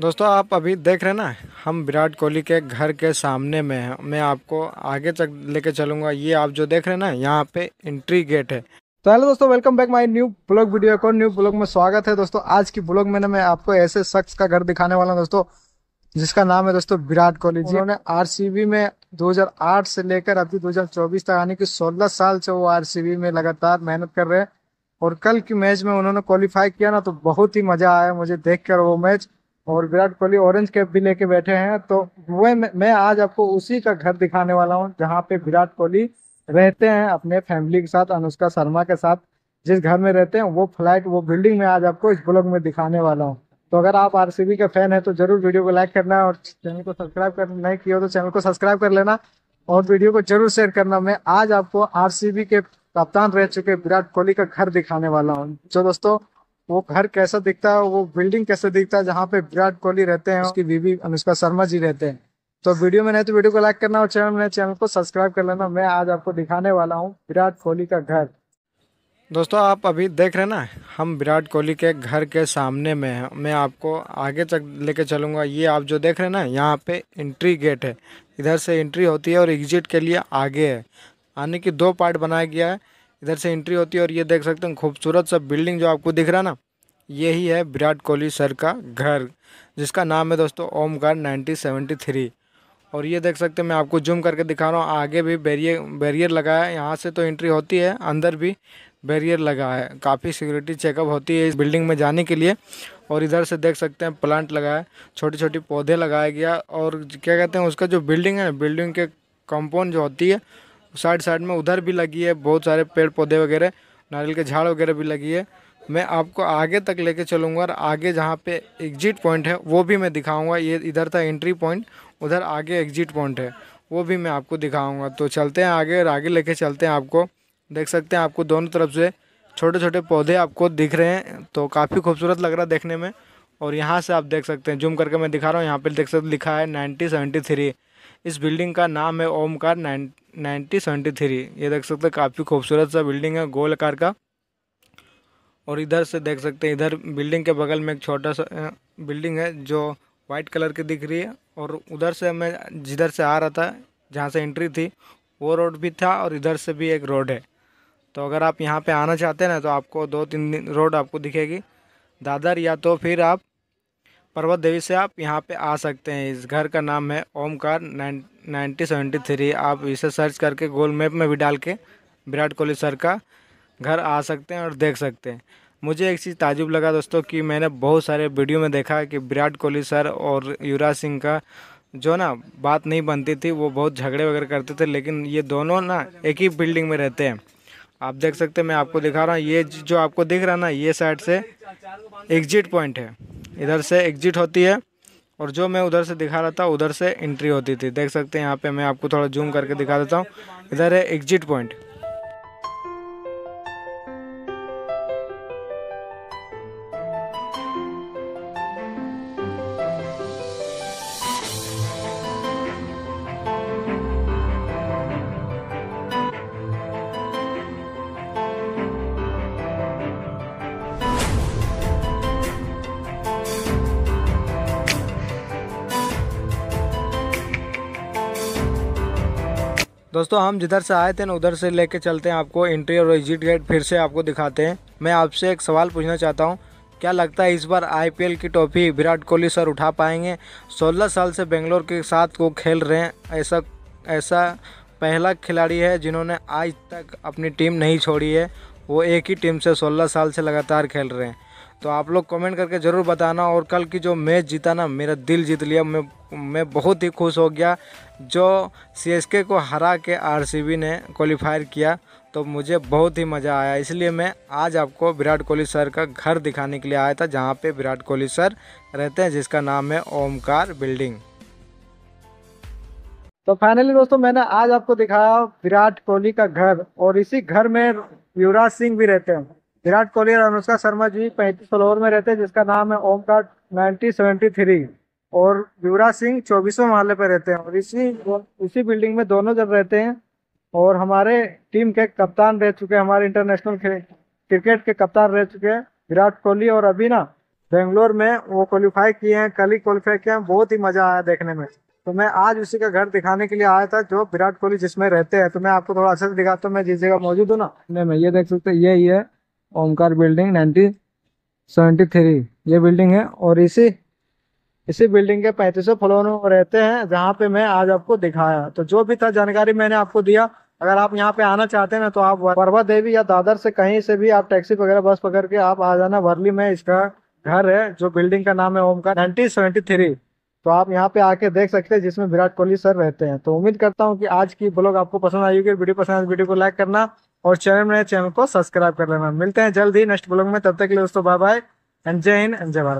दोस्तों, आप अभी देख रहे हैं ना, हम विराट कोहली के घर के सामने में हैं। मैं आपको आगे तक लेके चलूँगा। ये आप जो देख रहे हैं ना, यहाँ पे एंट्री गेट है। तो हेलो दोस्तों welcome back my new blog video को। न्यू ब्लॉग में स्वागत है दोस्तों। आज की ब्लॉग में ना, मैं आपको ऐसे शख्स का घर दिखाने वाला हूँ दोस्तों, जिसका नाम है दोस्तों विराट कोहली जी। उन्होंने आरसीबी में 2008 से लेकर अभी 2024 तक, यानी कि 16 साल से वो आरसीबी में लगातार मेहनत कर रहे हैं। और कल की मैच में उन्होंने क्वालिफाई किया ना तो बहुत ही मज़ा आया मुझे देखकर वो मैच और विराट कोहली ऑरेंज कैप भी लेके बैठे हैं। तो वो मैं आज आपको उसी का घर दिखाने वाला हूँ, जहाँ पे विराट कोहली रहते हैं अपने फैमिली के साथ, अनुष्का शर्मा के साथ। जिस घर में रहते हैं, वो फ़्लाइट वो बिल्डिंग में आज आपको इस ब्लॉग में दिखाने वाला हूँ। तो अगर आप आरसीबी के फ़ैन है तो ज़रूर वीडियो को लाइक करना और चैनल को सब्सक्राइब कर, नहीं किया तो चैनल को सब्सक्राइब कर लेना और वीडियो को ज़रूर शेयर करना। मैं आज आपको आरसीबी के कप्तान रह चुके विराट कोहली का घर दिखाने वाला हूँ। जो दोस्तों वो घर कैसा दिखता है, वो बिल्डिंग कैसे दिखता है, जहाँ पे विराट कोहली रहते हैं, उसकी बीवी अनुष्का शर्मा जी रहते हैं। तो वीडियो में नहीं तो वीडियो को लाइक करना और चैनल में चैनल को सब्सक्राइब कर लेना। मैं आज आपको दिखाने वाला हूँ विराट कोहली का घर। दोस्तों, आप अभी देख रहे हैं ना, हम विराट कोहली के घर के सामने में हैं। मैं आपको आगे तक लेके चलूँगा। ये आप जो देख रहे हैं ना, यहाँ पे एंट्री गेट है। इधर से एंट्री होती है और एग्जिट के लिए आगे है। आने की दो पार्ट बनाया गया है। इधर से एंट्री होती है और ये देख सकते हैं खूबसूरत सा बिल्डिंग जो आपको दिख रहा ना, यही है विराट कोहली सर का घर, जिसका नाम है दोस्तों ओमकार नाइनटीन और ये देख सकते हैं, मैं आपको जूम करके दिखा रहा हूँ, आगे भी बैरियर बैरियर लगा है, यहाँ से तो एंट्री होती है, अंदर भी बैरियर लगा है, काफ़ी सिक्योरिटी चेकअप होती है इस बिल्डिंग में जाने के लिए। और इधर से देख सकते हैं प्लांट लगा है छोटे छोटे पौधे लगाया गया, और क्या कहते हैं, उसका जो बिल्डिंग है बिल्डिंग के कंपाउंड जो होती है साइड साइड में उधर भी लगी है, बहुत सारे पेड़ पौधे वगैरह, नारियल के झाड़ वगैरह भी लगी है। मैं आपको आगे तक लेके चलूँगा और आगे जहाँ पे एग्जिट पॉइंट है, वो भी मैं दिखाऊँगा। ये इधर था एंट्री पॉइंट उधर आगे एग्जिट पॉइंट है, वो भी मैं आपको दिखाऊँगा। तो चलते हैं आगे और आगे लेके चलते हैं आपको। देख सकते हैं आपको दोनों तरफ़ से छोटे छोटे पौधे आपको दिख रहे हैं तो काफ़ी खूबसूरत लग रहा है देखने में। और यहाँ से आप देख सकते हैं, जूम करके मैं दिखा रहा हूँ, यहाँ पर देख सकते लिखा है नाइनटीन सेवेंटी थ्री। इस बिल्डिंग का नाम है ओमकार नाइन सेवेंटी थ्री। ये देख सकते हैं, काफ़ी खूबसूरत सा बिल्डिंग है, गोल आकार का। और इधर से देख सकते हैं, इधर बिल्डिंग के बगल में एक छोटा सा बिल्डिंग है जो वाइट कलर की दिख रही है। और उधर से मैं जिधर से आ रहा था, जहाँ से एंट्री थी, वो रोड भी था और इधर से भी एक रोड है। तो अगर आप यहाँ पे आना चाहते हैं ना तो आपको दो तीन दिन रोड आपको दिखेगी। दादर या तो फिर आप पर्वत देवी से आप यहाँ पे आ सकते हैं। इस घर का नाम है ओमकार नाइनटी सेवेंटी थ्री। आप इसे सर्च करके गोल मैप में भी डाल के विराट कोहली सर का घर आ सकते हैं और देख सकते हैं। मुझे एक चीज़ ताजुब लगा दोस्तों कि मैंने बहुत सारे वीडियो में देखा कि विराट कोहली सर और युवराज सिंह का जो ना बात नहीं बनती थी, वो बहुत झगड़े वगैरह करते थे, लेकिन ये दोनों ना एक ही बिल्डिंग में रहते हैं। आप देख सकते हैं, मैं आपको दिखा रहा हूँ, ये जो आपको दिख रहा है ना, ये साइड से एग्जिट पॉइंट है। इधर से एग्जिट होती है और जो मैं उधर से दिखा रहा था, उधर से एंट्री होती थी। देख सकते हैं यहाँ पे मैं आपको थोड़ा जूम करके दिखा देता हूँ। इधर है एग्जिट पॉइंट दोस्तों, हम जिधर से आए थे ना, उधर से लेके चलते हैं आपको एंट्री और एग्जिट गेट फिर से आपको दिखाते हैं। मैं आपसे एक सवाल पूछना चाहता हूँ, क्या लगता है इस बार आईपीएल की ट्रॉफी विराट कोहली सर उठा पाएँगे? 16 साल से बेंगलोर के साथ वो खेल रहे हैं, ऐसा ऐसा पहला खिलाड़ी है जिन्होंने आज तक अपनी टीम नहीं छोड़ी है। वो एक ही टीम से 16 साल से लगातार खेल रहे हैं। तो आप लोग कमेंट करके ज़रूर बताना और कल की जो मैच जीता ना, मेरा दिल जीत लिया। मैं मैं बहुत ही खुश हो गया। जो सीएसके को हरा के आरसीबी ने क्वालिफायर किया तो मुझे बहुत ही मज़ा आया। इसलिए मैं आज आपको विराट कोहली सर का घर दिखाने के लिए आया था, जहाँ पे विराट कोहली सर रहते हैं, जिसका नाम है ओमकार बिल्डिंग। तो फाइनली दोस्तों, मैंने आज आपको दिखाया विराट कोहली का घर, और इसी घर में युवराज सिंह भी रहते हैं। विराट कोहली और अनुष्का शर्मा जी पैंतीस फ्लोर में रहते हैं, जिसका नाम है ओमकार नाइनटीन सेवेंटी थ्री। और युवराज सिंह चौबीसवें मोहल्ले पे रहते हैं और इसी इसी बिल्डिंग में दोनों जब रहते हैं, और हमारे टीम के कप्तान रह चुके हैं, हमारे इंटरनेशनल क्रिकेट के कप्तान रह चुके हैं विराट कोहली और अभी ना बेंगलोर में वो क्वालिफाई किए हैं, कल ही क्वालिफाई किए हैं, बहुत ही मज़ा आया देखने में। तो मैं आज उसी का घर दिखाने के लिए आया था, जो विराट कोहली जिसमें रहते हैं। तो मैं आपको थोड़ा अच्छे से दिखाता हूँ, मैं जिस जगह मौजूद हूँ ना। मैं ये देख सकते ये ही है। Omkar building nineteen seventy three. ये बिल्डिंग है और इसी इसी बिल्डिंग के पैंतीसों फ्लोर में रहते हैं, जहाँ पे मैं आज आपको दिखाया। तो जो भी था जानकारी मैंने आपको दिया, अगर आप यहाँ पे आना चाहते हैं ना तो आप वर्मा देवी या दादर से कहीं से भी आप टैक्सी वगैरह, बस पकड़ के आप आ जाना। वर्ली में इसका घर है, जो बिल्डिंग का नाम है ओम का नाइनटीन थ्री। तो आप यहाँ पे आके देख सकते हैं, जिसमें विराट कोहली सर रहते हैं। तो उम्मीद करता हूँ कि आज की ब्लॉग आपको पसंद आई होगी। वीडियो पसंद वीडियो को लाइक करना और चैनल में चैनल को सब्सक्राइब कर लेना। मिलते हैं जल्द ही नेक्स्ट ब्लॉग में। तब तक के लिए दोस्तों बाय बाय एंड जय हिंद एंड जय भारत